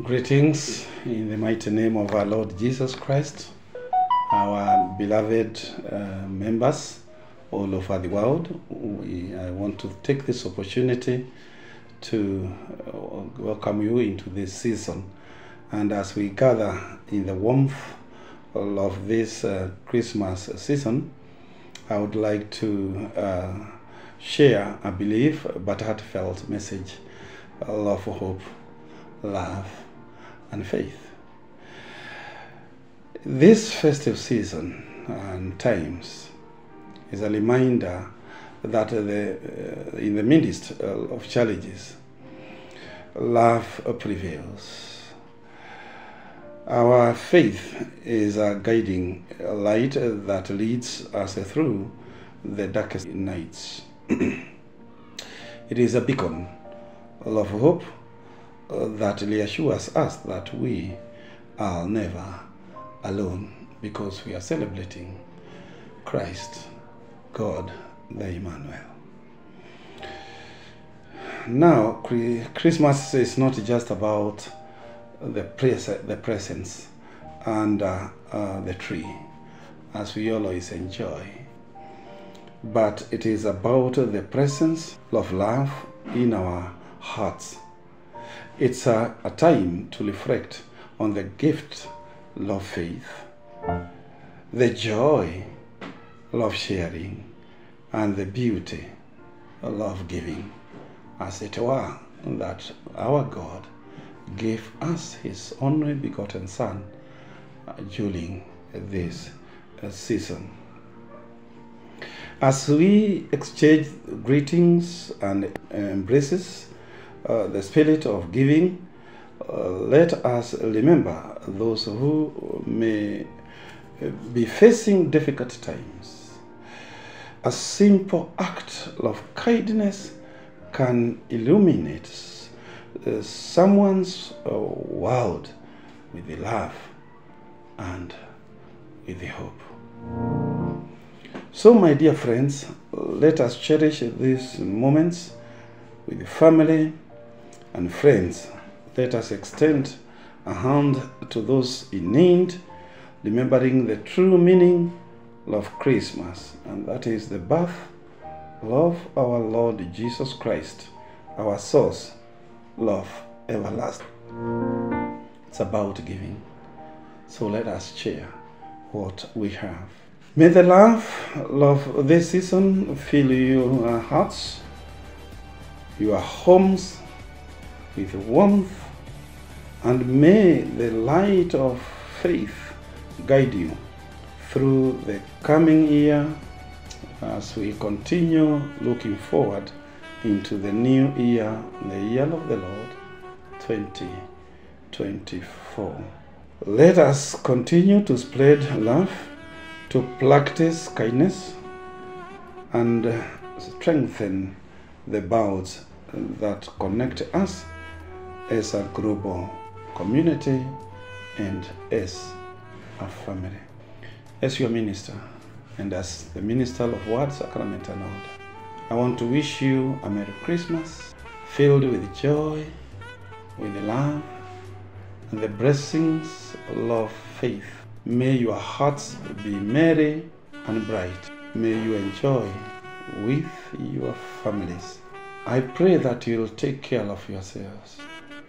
Greetings in the mighty name of our Lord Jesus Christ, our beloved uh, members all over the world. We, I want to take this opportunity to uh, welcome you into this season. And as we gather in the warmth of this uh, Christmas season, I would like to uh, share, a believe, but heartfelt message of hope, love, and faith. This festive season and times is a reminder that the, uh, in the midst uh, of challenges, love prevails. Our faith is a guiding light that leads us through the darkest nights. it is a beacon of hope that reassures us that we are never alone because we are celebrating Christ, God, the Emmanuel. Now, Christmas is not just about the, pres- the presents and uh, uh, the tree, as we always enjoy, but it is about the presence of love in our hearts. It's a, a time to reflect on the gift of faith, the joy of sharing, and the beauty of giving, as it were, that our God gave us His only begotten Son during this uh, season. As we exchange greetings and embraces, uh, the spirit of giving, uh, let us remember those who may be facing difficult times. A simple act of kindness can illuminate uh, someone's uh, world with the love and with the hope. So, my dear friends, let us cherish these moments with the family and friends. Let us extend a hand to those in need, remembering the true meaning of Christmas, and that is the birth of our Lord Jesus Christ, our source, love everlasting. It's about giving. So let us share what we have. May the love of this season fill your hearts, your homes with warmth, and may the light of faith guide you through the coming year as we continue looking forward into the new year, the year of the Lord 2024. Let us continue to spread love, to practice kindness, and strengthen the bonds that connect us as a global community and as a family. As your minister and as the minister of Word, Sacrament, and Order, I want to wish you a Merry Christmas filled with joy, with love, and the blessings of faith. May your hearts be merry and bright. May you enjoy with your families. I pray that you'll take care of yourselves,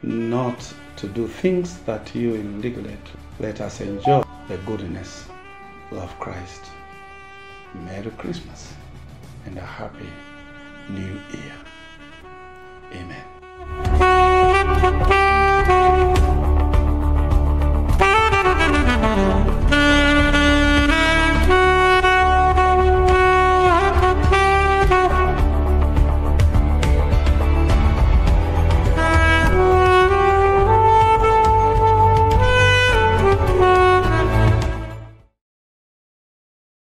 not to do things that you regret. Let us enjoy the goodness of Christ. Merry Christmas and a happy New Year.